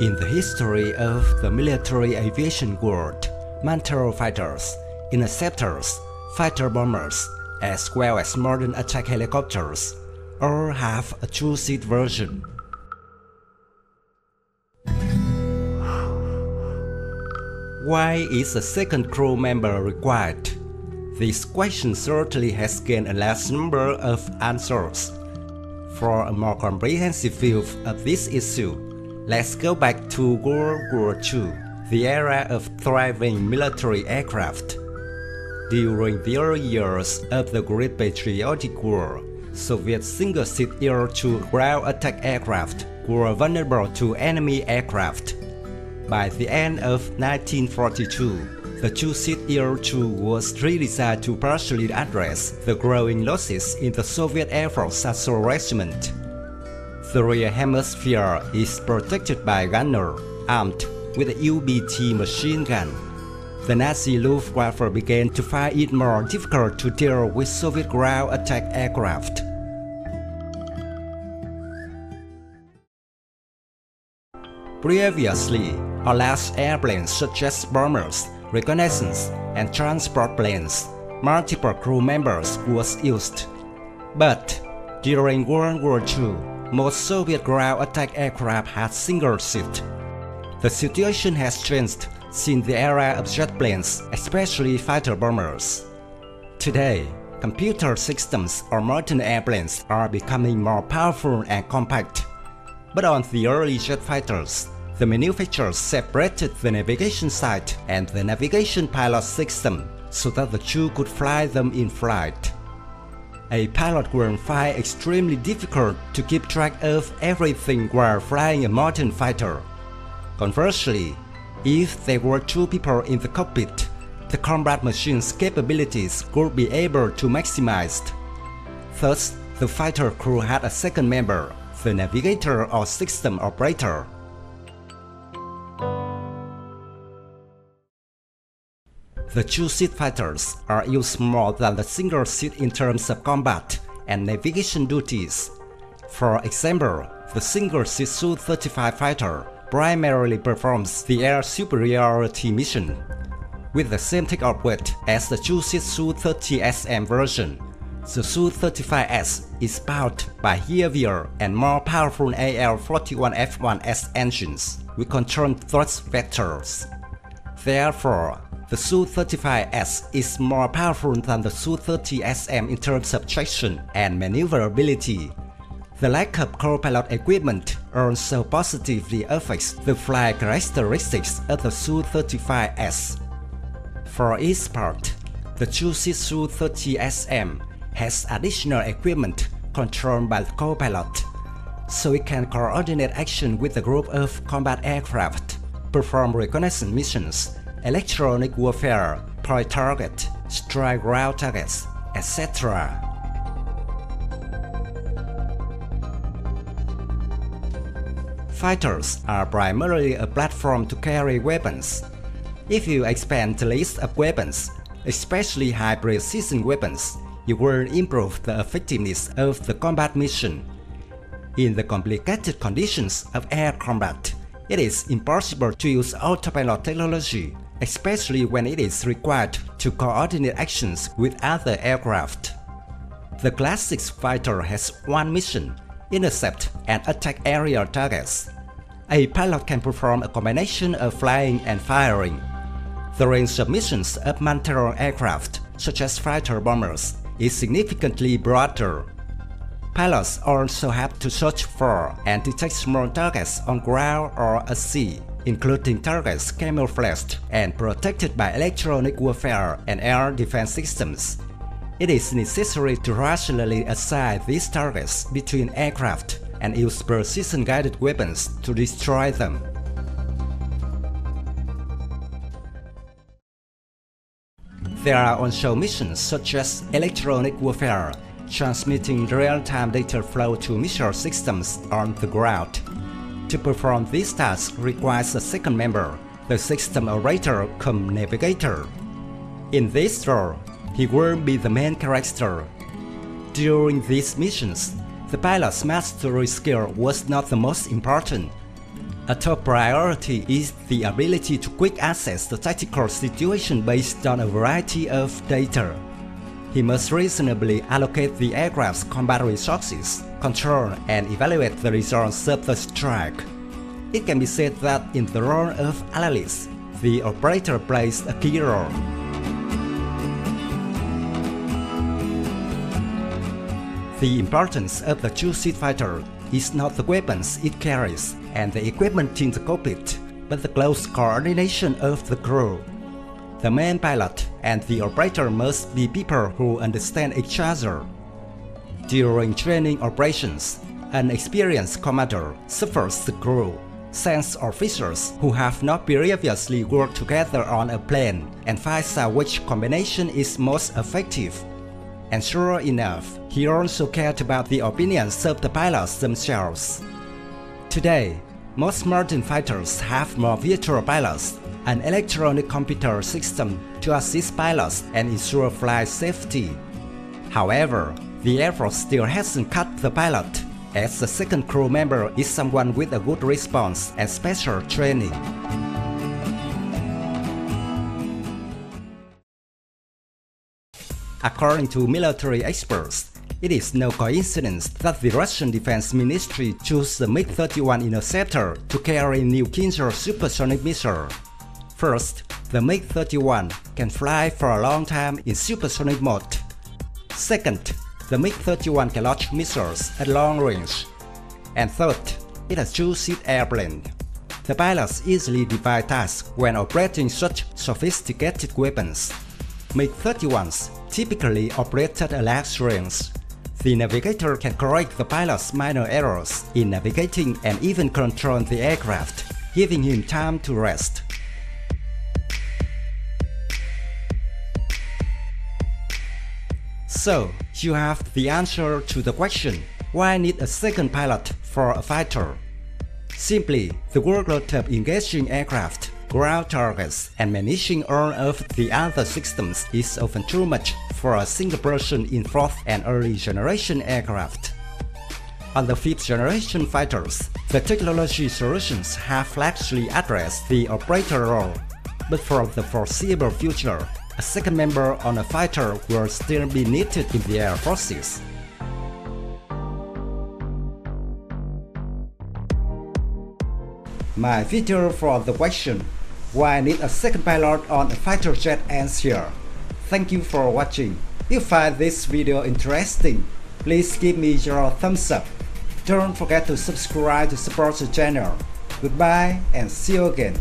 In the history of the military aviation world, multirole fighters, interceptors, fighter bombers, as well as modern attack helicopters, all have a two-seat version. Why is a second crew member required? This question certainly has gained a large number of answers. For a more comprehensive view of this issue, let's go back to World War II, the era of thriving military aircraft. During the early years of the Great Patriotic War, Soviet single-seat air-to-ground attack aircraft were vulnerable to enemy aircraft. By the end of 1942, the two-seat Il-2 was redesigned to partially address the growing losses in the Soviet Air Force Regiment. The rear hemisphere is protected by gunner armed with a UBT machine gun. The Nazi Luftwaffe began to find it more difficult to deal with Soviet ground attack aircraft. Previously, large airplanes such as bombers, reconnaissance, and transport planes, multiple crew members was used. But during World War II, most Soviet ground attack aircraft had single seat. The situation has changed since the era of jet planes, especially fighter bombers. Today, computer systems or modern airplanes are becoming more powerful and compact. But on the early jet fighters, the manufacturers separated the navigation site and the navigation pilot system so that the two could fly them in flight. A pilot will find extremely difficult to keep track of everything while flying a modern fighter. Conversely, if there were two people in the cockpit, the combat machine's capabilities could be able to maximized. Thus, the fighter crew had a second member, the navigator or system operator. The two-seat fighters are used more than the single seat in terms of combat and navigation duties. For example, the single-seat Su-35 fighter primarily performs the air superiority mission. With the same takeoff weight as the two-seat Su-30SM version, the Su-35S is powered by heavier and more powerful AL-41F1S engines with controlled thrust vectors. Therefore, the Su-35S is more powerful than the Su-30SM in terms of traction and maneuverability. The lack of co-pilot equipment also positively affects the flight characteristics of the Su-35S. For its part, the two-seat Su-30SM has additional equipment controlled by the co-pilot, so it can coordinate action with a group of combat aircraft, perform reconnaissance missions, electronic warfare, point target, strike ground targets, etc. Fighters are primarily a platform to carry weapons. If you expand the list of weapons, especially high precision weapons, you will improve the effectiveness of the combat mission. In the complicated conditions of air combat, it is impossible to use autopilot technology especially when it is required to coordinate actions with other aircraft. The classic fighter has one mission, intercept and attack aerial targets. A pilot can perform a combination of flying and firing. The range of missions of multirole aircraft, such as fighter bombers, is significantly broader. Pilots also have to search for and detect small targets on ground or at sea including targets camouflaged and protected by electronic warfare and air defense systems. It is necessary to rationally assign these targets between aircraft and use precision-guided weapons to destroy them. There are also missions such as electronic warfare, transmitting real-time data flow to missile systems on the ground. To perform this task requires a second member, the system operator cum navigator. In this role, he will be the main character. During these missions, the pilot's mastery skill was not the most important. A top priority is the ability to quick assess the tactical situation based on a variety of data. He must reasonably allocate the aircraft's combat resources, control and evaluate the results of the strike. It can be said that in the role of analyst, the operator plays a key role. The importance of the two-seat fighter is not the weapons it carries and the equipment in the cockpit, but the close coordination of the crew. The main pilot and the operator must be people who understand each other. During training operations, an experienced commander suffers the crew, sends officers who have not previously worked together on a plane and finds out which combination is most effective and sure enough, he also cared about the opinions of the pilots themselves. Today, most modern fighters have more virtual pilots, an electronic computer system to assist pilots and ensure flight safety. However, the Air Force still hasn't cut the pilot, as the second crew member is someone with a good response and special training. According to military experts, it is no coincidence that the Russian Defense Ministry chose the MiG-31 Interceptor to carry new Kinzhal supersonic missile. First, the MiG-31 can fly for a long time in supersonic mode. Second, the MiG-31 can launch missiles at long range. And third, it has two-seat airplane. The pilots easily divide tasks when operating such sophisticated weapons. MiG-31s typically operate at large range. The navigator can correct the pilot's minor errors in navigating and even control the aircraft, giving him time to rest. So, you have the answer to the question, why need a second pilot for a fighter? Simply, the workload of engaging aircraft ground targets and managing all of the other systems is often too much for a single person in fourth and early generation aircraft. On the fifth generation fighters, the technology solutions have largely addressed the operator role, but for the foreseeable future, a second member on a fighter will still be needed in the air forces. My video for the question why need a second pilot on a fighter jet ends here. Thank you for watching. If you find this video interesting, please give me your thumbs up. Don't forget to subscribe to support the channel. Goodbye and see you again.